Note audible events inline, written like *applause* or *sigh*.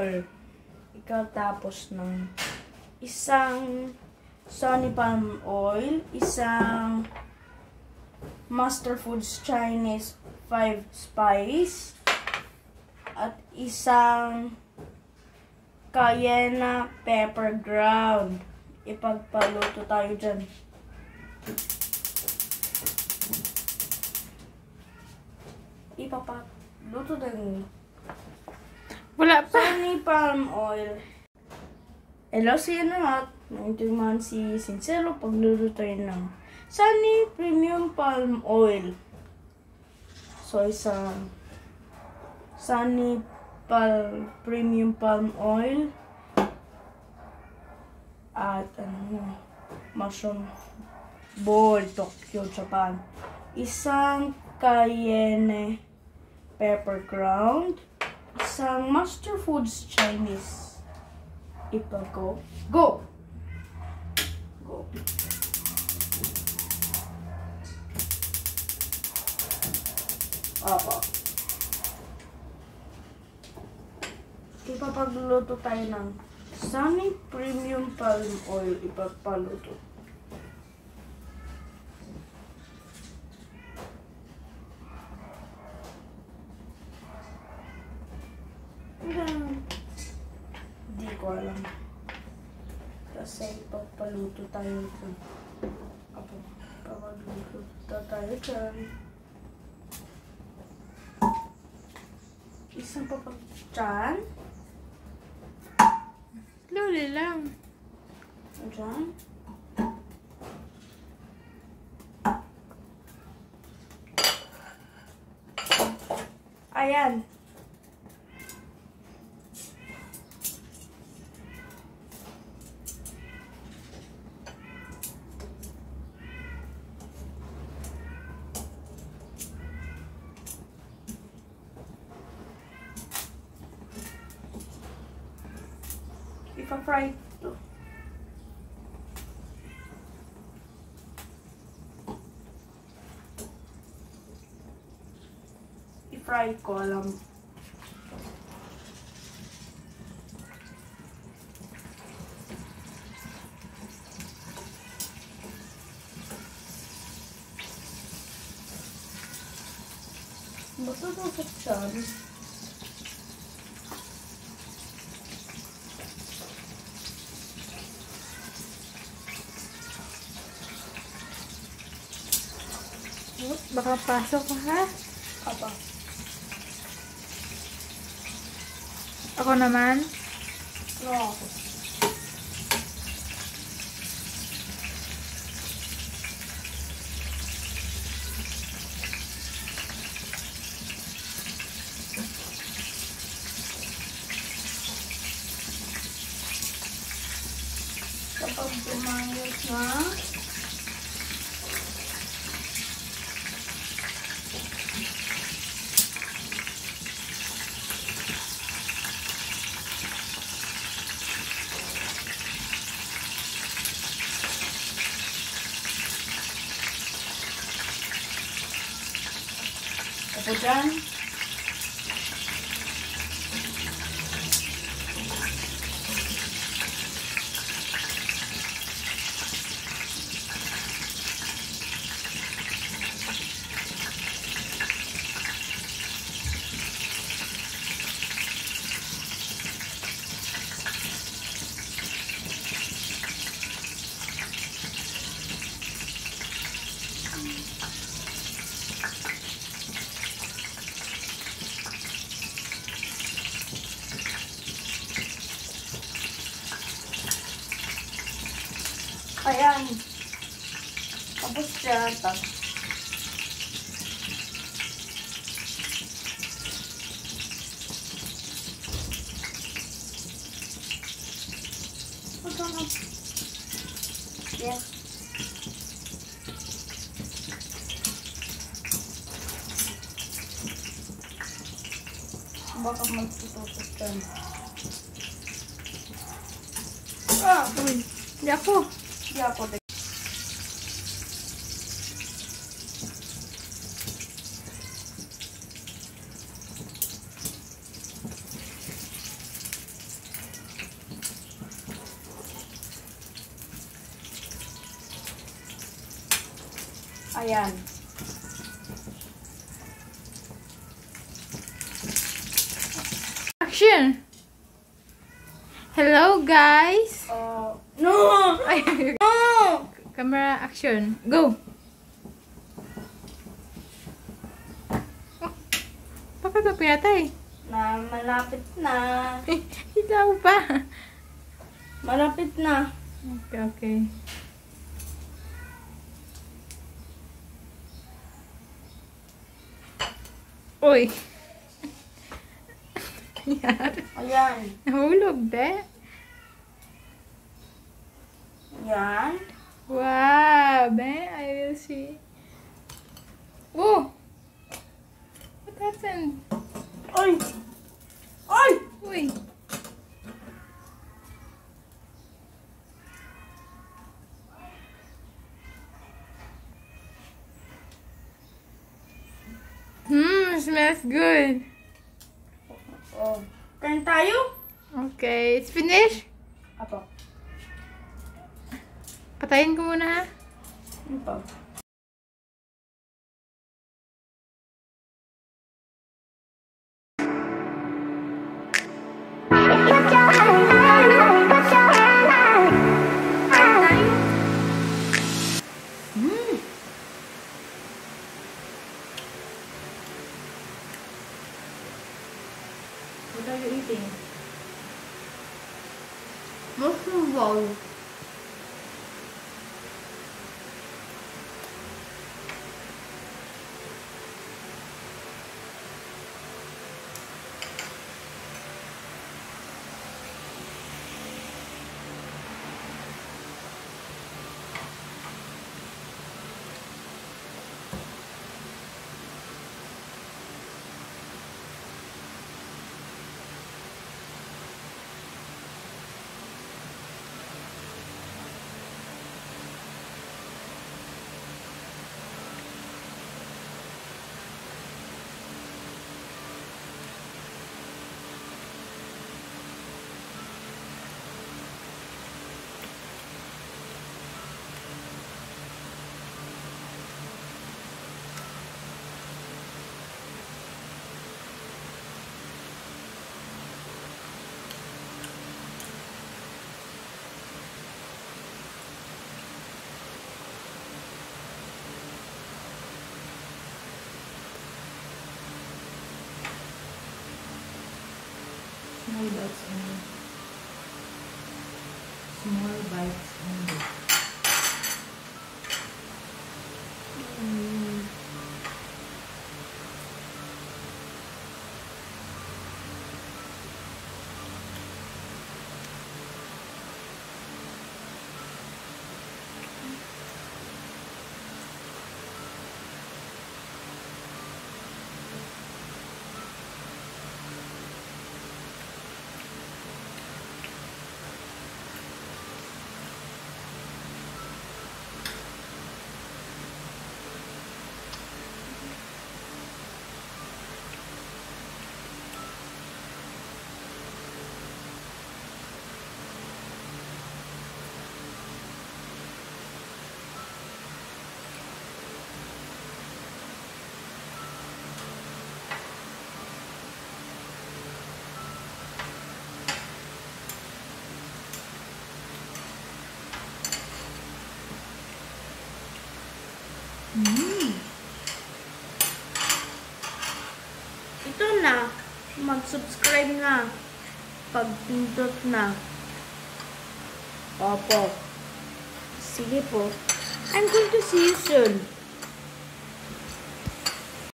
ball. Ikaw tapos ng isang Sunny Palm Oil, isang Master Foods Chinese 5 Spice, at isang Cayenne Pepper Ground. Ipagpaluto tayo dyan. Ipapaluto din. Wala pa. Sunny Palm Oil. Hello sa inyo lahat. Naintindihan si Sincero paglulutuin ng Sunny Premium Palm Oil. So, isang Sunny Pal Premium Palm Oil at ano, mushroom ball, Tokyo, Japan. Isang cayenne pepper ground, isang Master Foods Chinese. Ipago. Go! Go. Opo. Ipapagluluto tayo ng Sunny Premium Palm Oil. Ipapaluto. Hindi ko alam. Kasi ipapaluto tayo ito. Apo, ipapaluto tayo dyan. Isang papag dyan. Luli lang. Dyan. Ayan. Ipa-fry ito. I-fry ko, alam. Baka pasok ka ha. Aba. Ako naman. No. Kapag dumayos na, Tapos dyan, ayan. Tapos dyan, tapos. Yes. Baka magtutusok dyan. Ah! Uy, di ako. 需要こであやん。Action! Hello guys! Uh, no! Ay, *laughs* No! camera action. Go! Oh, bakit ba pinatay? Na, malapit na. *laughs* Ikaw pa. Malapit na. Okay, okay. Uy! *laughs* Yan. Ayan. Nahulog, be. Ayan. Wow, man, I will see. Oh! What happened? Oy! Oy! Uy! Hmm, smells good. Oh. Kain tayo? Okay, it's finished. Apo. Patayin ko muna ha. Ano pa? What are you eating? Mushroom ball. Small bites only. Small bites. Ito na. Mag-subscribe na. Pag-pindot na. Opo. Sige po. I'm going to see you soon.